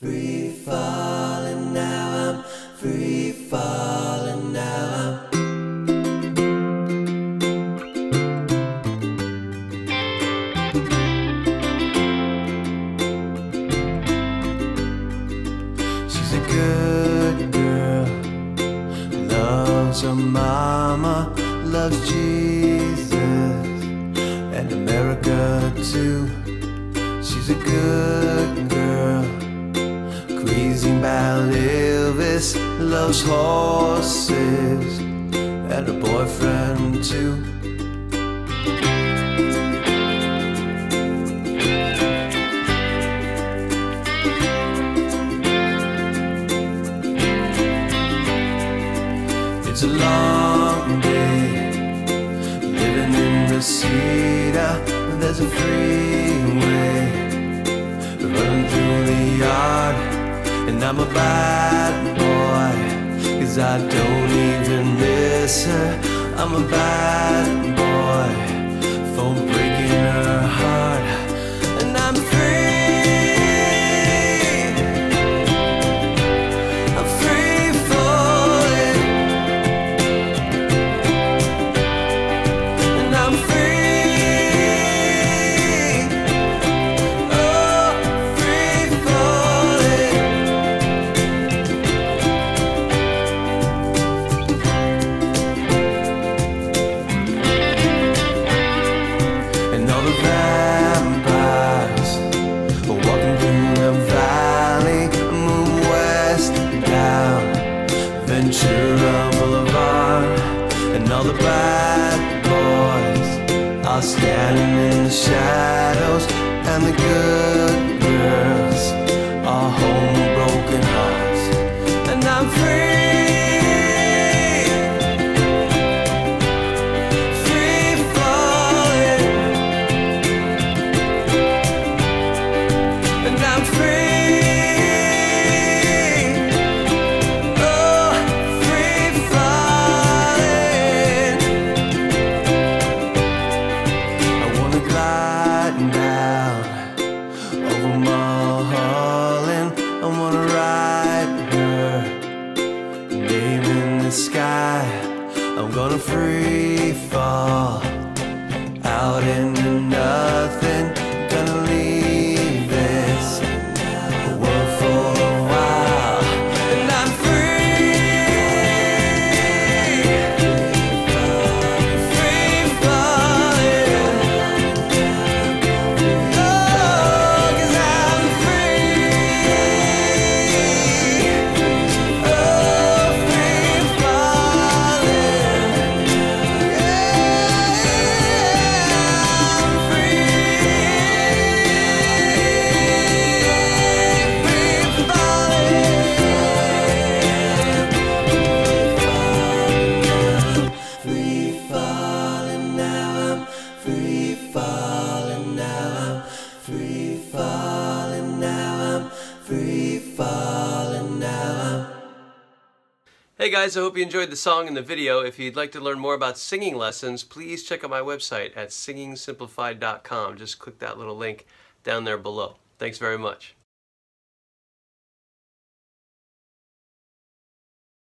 Free falling now, I'm free falling now. She's a good girl, loves her mama, loves Jesus and America too. She's a good. About Elvis, loves horses, and a boyfriend too. It's a long day living in Reseda. There's a freeway I'm a bad boy. Cause I don't even miss her. I'm a bad boy for breaking her heart, all the vampires. Are walking through the valley, move west down Ventura Boulevard, and all the bad boys are standing in the shadows, and the good girls are home Hey guys, I hope you enjoyed the song and the video. If you'd like to learn more about singing lessons, please check out my website at singingsimplified.com. Just click that little link down there below. Thanks very much.